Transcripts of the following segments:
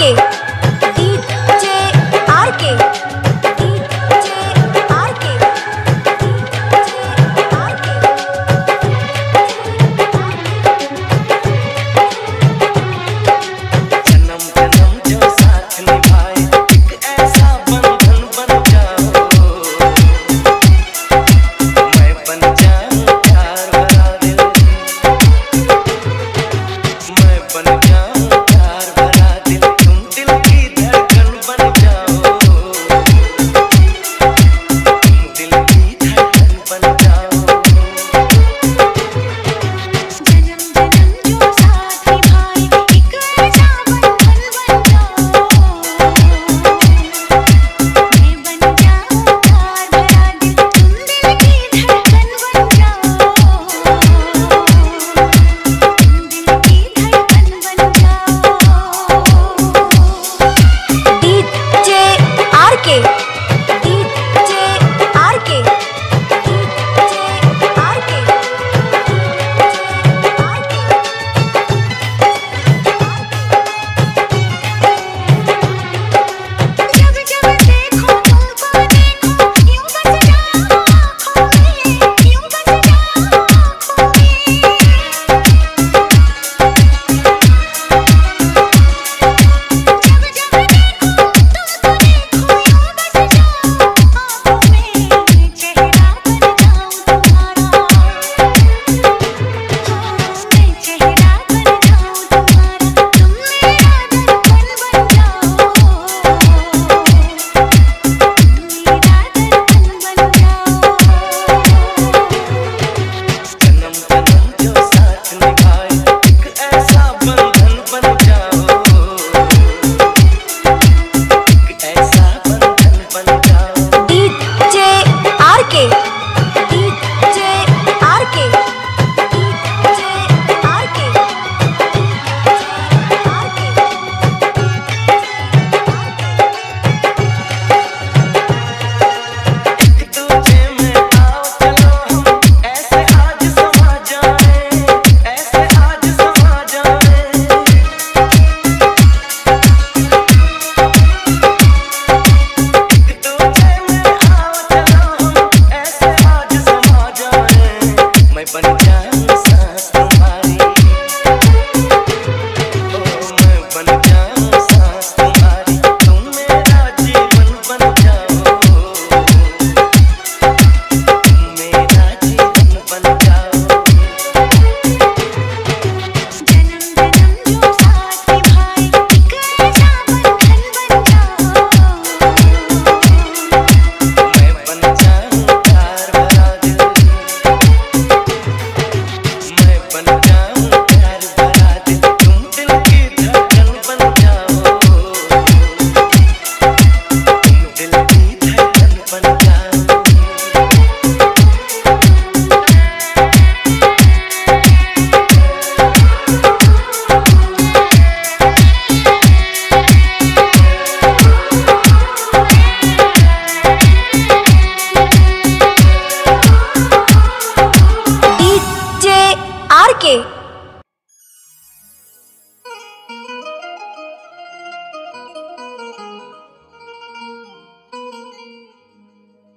के।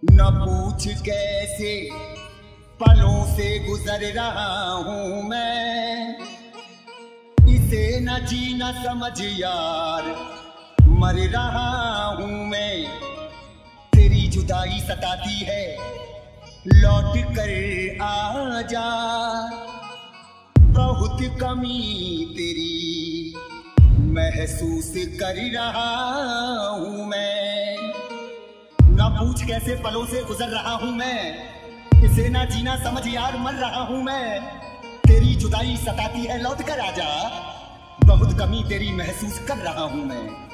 न पूछ कैसे पलों से गुजर रहा हूँ मैं। इसे न जी न समझ यार, मर रहा हूँ मैं। तेरी जुदाई सताती है, लौट कर आ जा बहुत कमी तेरी महसूस कर रहा हूँ मैं। पूछ कैसे पलों से गुजर रहा हूँ मैं? इसे ना जीना, समझ यार, मर रहा हूँ मैं। तेरी जुदाई सताती है, लौट कर आजा बहुत कमी तेरी महसूस कर रहा हूँ मैं।